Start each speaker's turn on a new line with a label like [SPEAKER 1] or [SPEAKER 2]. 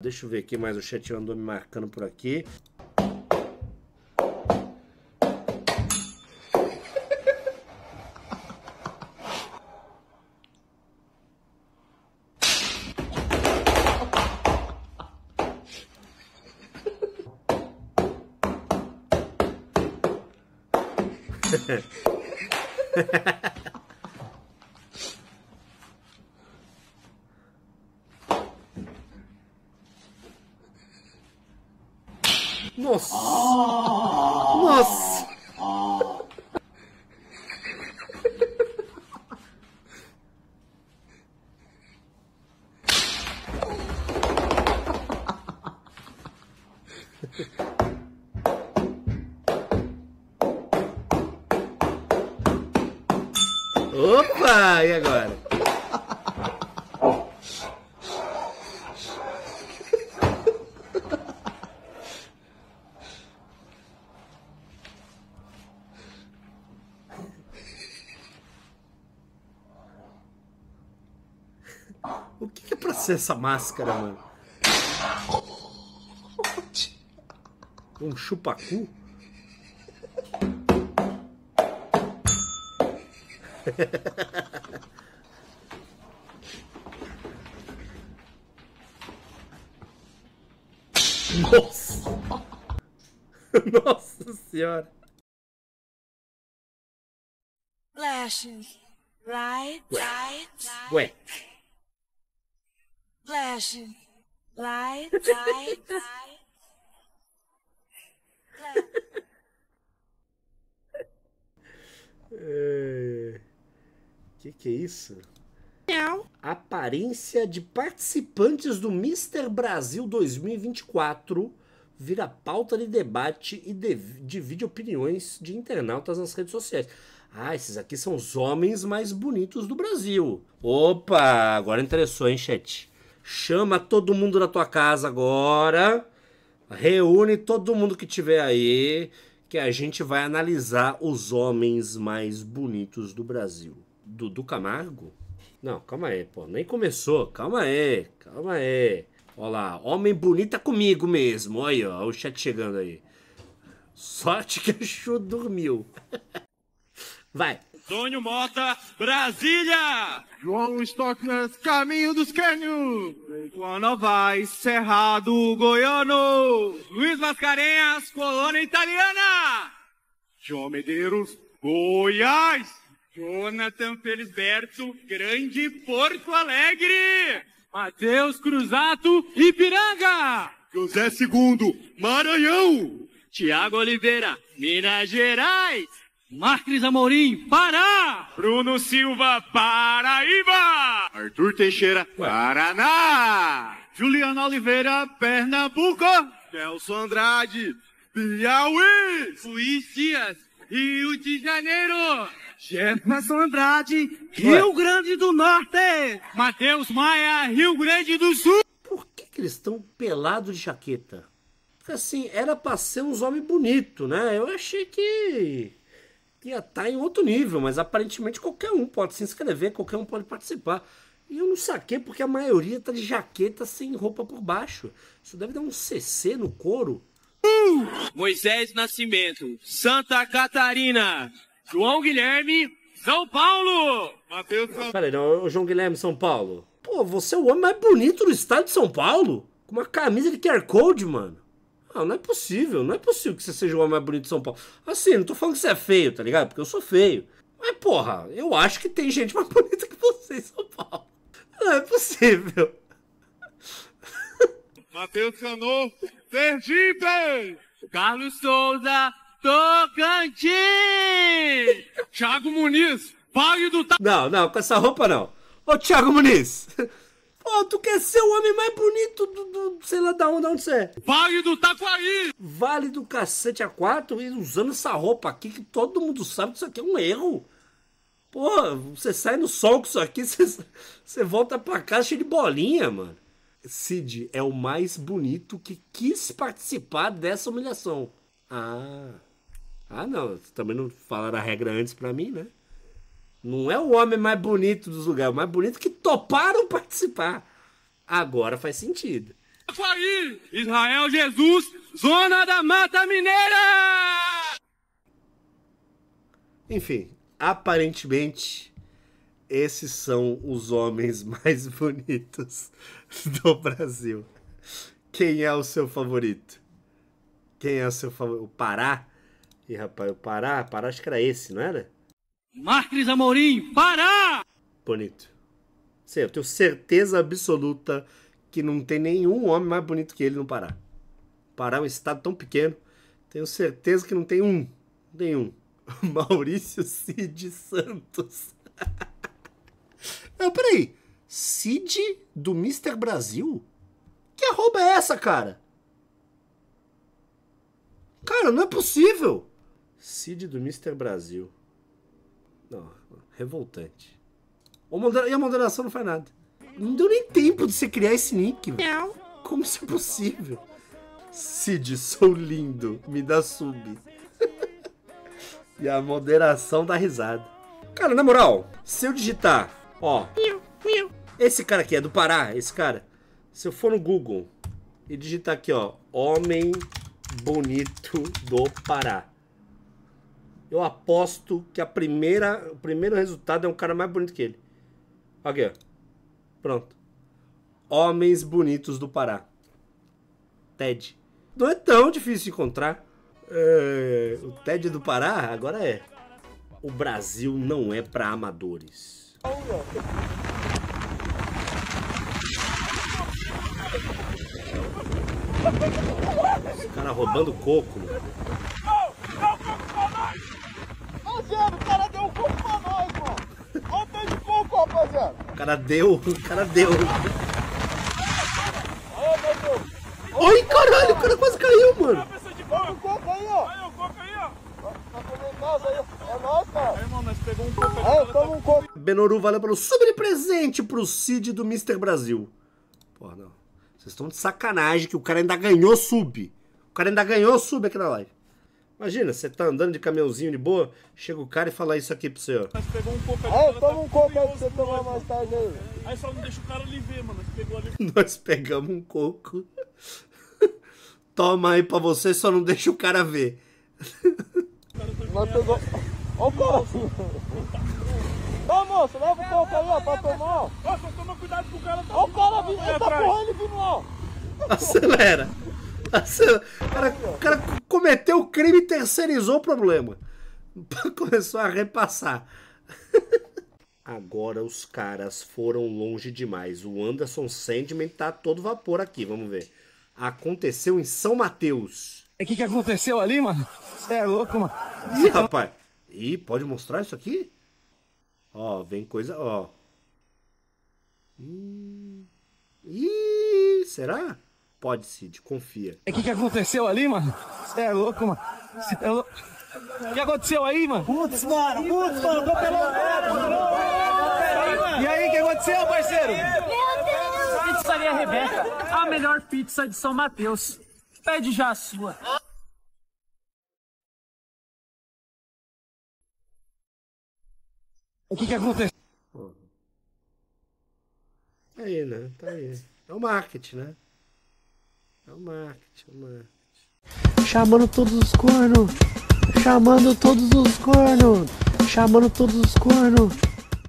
[SPEAKER 1] Deixa eu ver aqui, mais o chat andou me marcando por aqui. Nossa! Opa! E agora? O essa máscara, mano? Um chupacu? Nossa! Nossa senhora!
[SPEAKER 2] Flashing. Light, light, light.
[SPEAKER 1] Ué,
[SPEAKER 2] Flashing. Light, light, light.
[SPEAKER 1] É... Que que é isso? Aparência de participantes do Mr. Brasil 2024 vira pauta de debate e de- divide opiniões de internautas nas redes sociais. Ah, esses aqui são os homens mais bonitos do Brasil. Opa, agora interessou, hein, chat? Chama todo mundo da tua casa agora. Reúne todo mundo que tiver aí, que a gente vai analisar os homens mais bonitos do Brasil. Dudu Camargo? Não, calma aí, pô. Nem começou. Calma aí, calma aí. Olha lá, homem bonita comigo mesmo. Olha aí, ó, o chat chegando aí. Sorte que a Chu dormiu. Vai.
[SPEAKER 3] Antônio Mota, Brasília! João Stockner, Caminho dos Cânions! Juan Novaes, Cerrado Goiano! Luiz Mascarenhas, Colônia Italiana! João Medeiros, Goiás! Jonathan Felisberto, Grande Porto Alegre! Matheus Cruzato, Ipiranga! José II, Maranhão! Tiago Oliveira, Minas Gerais! Marcos Amorim, Pará! Bruno Silva, Paraíba! Arthur Teixeira, Paraná! Juliana Oliveira, Pernambuco! Nelson Andrade, Piauí! Luiz Dias, Rio de Janeiro! Jefferson Andrade, Rio Grande do Norte! Matheus Maia, Rio Grande do Sul!
[SPEAKER 1] Por que, que eles estão pelados de jaqueta? Porque assim, era pra ser uns homens bonitos, né? Eu achei que ia estar em outro nível, mas aparentemente qualquer um pode se inscrever, qualquer um pode participar. E eu não saquei porque a maioria tá de jaqueta sem roupa por baixo. Isso deve dar um CC no couro.
[SPEAKER 3] Moisés Nascimento, Santa Catarina. João Guilherme, São Paulo. Matheus
[SPEAKER 1] Pera aí, não, o João Guilherme São Paulo. Pô, você é o homem mais bonito do estado de São Paulo? Com uma camisa de QR Code, mano. Ah, não é possível, não é possível que você seja o homem mais bonito de São Paulo. Assim, não tô falando que você é feio, tá ligado? Porque eu sou feio. Mas, porra, eu acho que tem gente mais bonita que você em São Paulo. Não é possível.
[SPEAKER 3] Matheus Cano, Sergipe. Carlos Souza, Tocantins. Thiago Muniz, Vale do.
[SPEAKER 1] Não, não, com essa roupa não. Ô, Thiago Muniz. Pô, tu quer ser o homem mais bonito do, do sei lá da onde, onde você é.
[SPEAKER 3] Vale do Taquari.
[SPEAKER 1] Vale do cacete a quatro e usando essa roupa aqui que todo mundo sabe que isso aqui é um erro. Pô, você sai no sol com isso aqui, você, você volta pra casa cheio de bolinha, mano. Cid é o mais bonito que quis participar dessa humilhação. Ah. Ah, não. Também não falaram a regra antes pra mim, né? Não é o homem mais bonito dos lugares, o mais bonito que toparam participar. Agora faz sentido.
[SPEAKER 3] Taquaí. Israel Jesus, Zona da Mata Mineira.
[SPEAKER 1] Enfim, aparentemente, esses são os homens mais bonitos do Brasil. Quem é o seu favorito? Quem é o seu favorito? O Pará? Ih, rapaz, o Pará, Pará acho que era esse, não era?
[SPEAKER 3] Marcos Amorim, Pará.
[SPEAKER 1] Bonito. Sei, eu tenho certeza absoluta que não tem nenhum homem mais bonito que ele no Pará. Pará é um estado tão pequeno, tenho certeza que não tem um. Nenhum. Maurício Cid Santos. Não, peraí. Cid do Mr. Brasil? Que arroba é essa, cara? Cara, não é possível. Cid do Mr. Brasil. Não, revoltante. E a moderação não faz nada. Não deu nem tempo de você criar esse nick. velho. Como isso é possível? Cid, sou lindo. Me dá sub. e a moderação dá risada. Cara, na moral, se eu digitar, ó. Esse cara aqui é do Pará, esse cara. Se eu for no Google e digitar aqui, ó, homem bonito do Pará. Eu aposto que a primeira, o primeiro resultado é um cara mais bonito que ele. Aqui, ó. Pronto. Homens bonitos do Pará. TED. Não é tão difícil de encontrar. É, o TED do Pará agora é. O Brasil não é pra amadores. Os caras roubando coco, mano.
[SPEAKER 4] Rapaziada, o cara deu um coco pra nós, mano. Olha o tanto de coco, rapaziada.
[SPEAKER 1] O cara deu, o cara deu. Oi, caralho, o cara quase caiu, mano.
[SPEAKER 4] Olha o coco aí, ó. Aí. É. Aí, irmão, um coco aí. É, toma um coco.
[SPEAKER 1] Benoru valeu pelo sub de presente pro Cid do Mr. Brasil. Porra, não. Vocês estão de sacanagem que o cara ainda ganhou sub. O cara ainda ganhou sub aqui na live. Imagina, você tá andando de caminhãozinho de boa, chega o cara e fala isso aqui pro você, ó.
[SPEAKER 5] Nós pegou um coco ali. O cara
[SPEAKER 4] toma
[SPEAKER 5] tá
[SPEAKER 4] um coco aí pra você tomar
[SPEAKER 5] nós,
[SPEAKER 4] mais tarde aí.
[SPEAKER 5] Aí só não deixa o cara ali ver, mano. Nós pegou ali.
[SPEAKER 1] Nós pegamos um coco. Toma aí pra você, só não deixa o cara ver.
[SPEAKER 4] Nós pegou. Olha o cara. Ô, moço, leva o coco aí, ó, pra tomar, ó.
[SPEAKER 5] Ó, só toma cuidado com o cara. Tá
[SPEAKER 4] Olha o cara vindo,
[SPEAKER 5] ali
[SPEAKER 4] ele tá
[SPEAKER 5] atrás.
[SPEAKER 4] correndo vindo lá.
[SPEAKER 1] Acelera. O cara, o cara cometeu o crime e terceirizou o problema. Começou a repassar. Agora os caras foram longe demais. O Anderson Sandman tá todo vapor aqui, vamos ver. Aconteceu em São Mateus.
[SPEAKER 6] O que, que aconteceu ali, mano? Você é louco, mano.
[SPEAKER 1] Ih, rapaz. Ih, pode mostrar isso aqui? Ó, vem coisa, ó. Ih, será? Pode, Cid, confia.
[SPEAKER 6] O que, que aconteceu ali, mano? Você é louco, mano. Você é louco. O que aconteceu aí, mano? Putz, mano, putz, mano, tô pelando. E aí, o que aconteceu, parceiro?
[SPEAKER 7] Pizzaria Rebeca, a melhor pizza de São Mateus. Pede já a sua.
[SPEAKER 6] O que, que aconteceu?
[SPEAKER 1] Tá aí, né? Tá aí. É o marketing, né? É o marketing, é o marketing. Chamando todos os cornos. Chamando todos os cornos. Chamando todos os cornos.